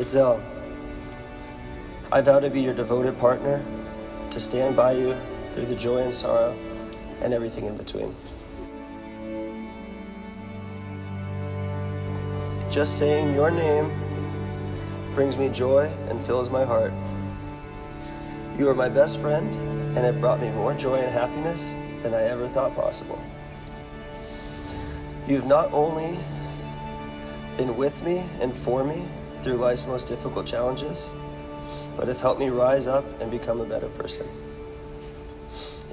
Itzel, I vow to be your devoted partner, to stand by you through the joy and sorrow and everything in between. Just saying your name brings me joy and fills my heart. You are my best friend and have brought me more joy and happiness than I ever thought possible. You've not only been with me and for me through life's most difficult challenges, but have helped me rise up and become a better person.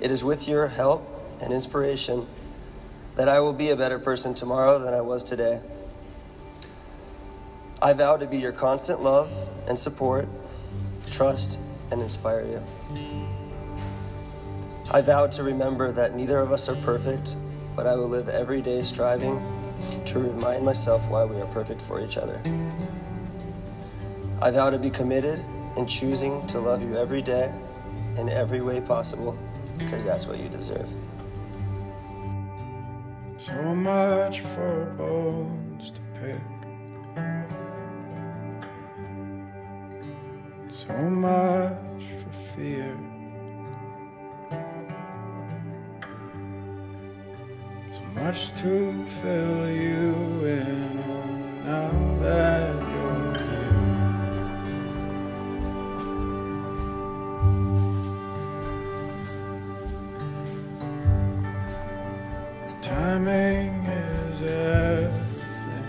It is with your help and inspiration that I will be a better person tomorrow than I was today. I vow to be your constant love and support, trust, and inspire you. I vow to remember that neither of us are perfect, but I will live every day striving to remind myself why we are perfect for each other. I vow to be committed in choosing to love you every day in every way possible because that's what you deserve. So much for bones to pick. So much for fear. So much to fill you in on now that you're Timing is everything.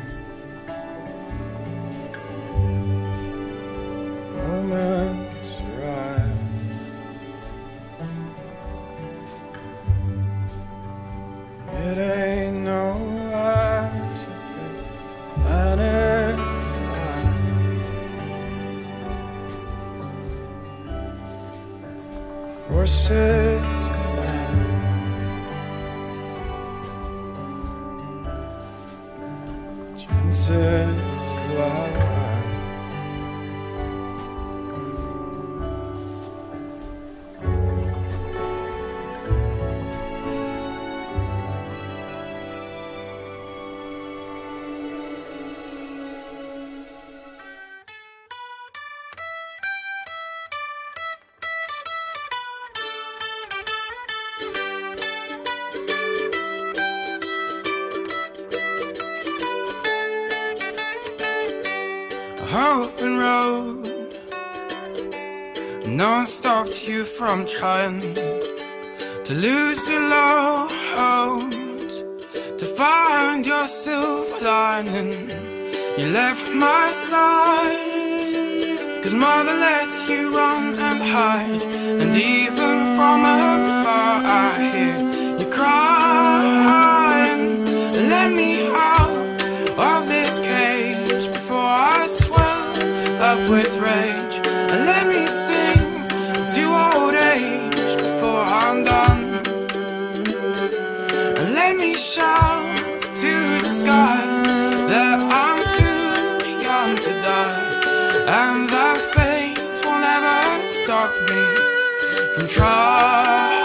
Moments. It ain't no accident. Planet tonight. Forces Chances collide. Open road. No one stopped you from trying to lose your load, to find your silver lining. You left my side, cause mother lets you run and hide. And even from afar, I hear with rage. And let me sing to old age before I'm done. And let me shout to the sky that I'm too young to die. And that fate will never stop me from trying.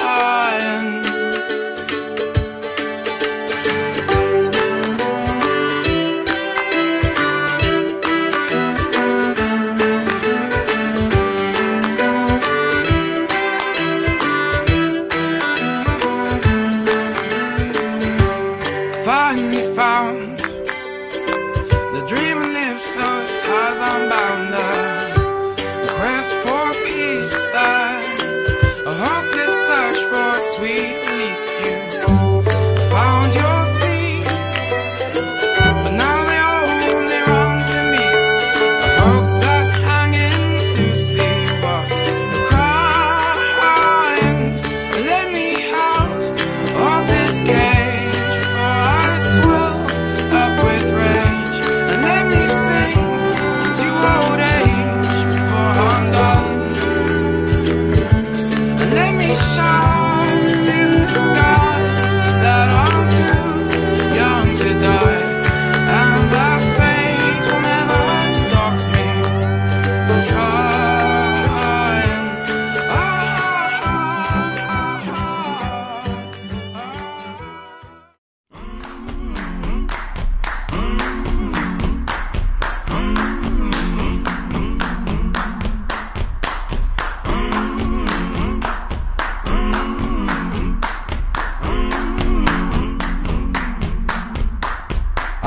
Finally found the dream lift those ties unbound. The the sky.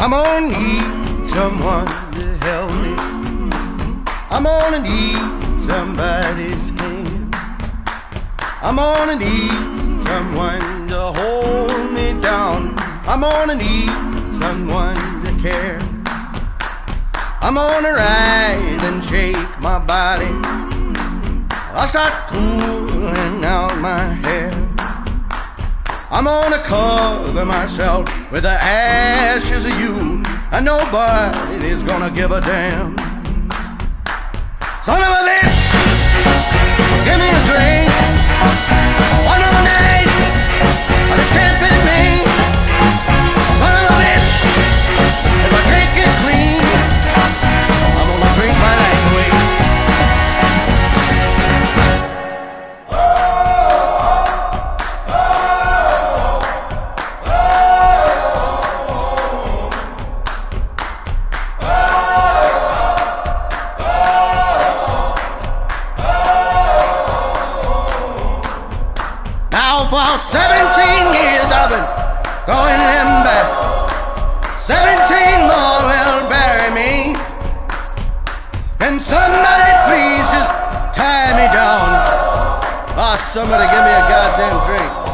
I'm gonna need someone to help me. I'm gonna need somebody's hand. I'm gonna need someone to hold me down. I'm gonna need someone to care. I'm gonna rise and shake my body. I'll start pulling out my hair. I'm gonna cover myself with the ashes of you, and nobody's gonna give a damn. Son of a Now 17 years I've been going them back. 17 more will bury me. Can somebody please just tie me down? Oh, somebody give me a goddamn drink.